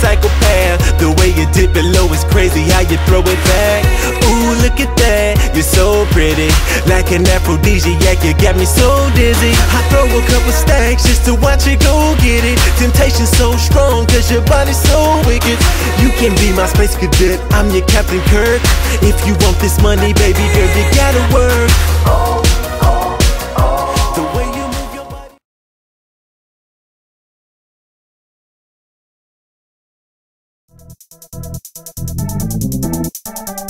psychopath. The way you dip it low is crazy, how you throw it back. Ooh, look at that, you're so pretty. Like an aphrodisiac, you got me so dizzy. I throw a couple stacks just to watch you go get it. Temptation so strong, cause your body's so wicked. You can be my space cadet, I'm your Captain Kirk. If you want this money, baby girl, you gotta work. Thank you.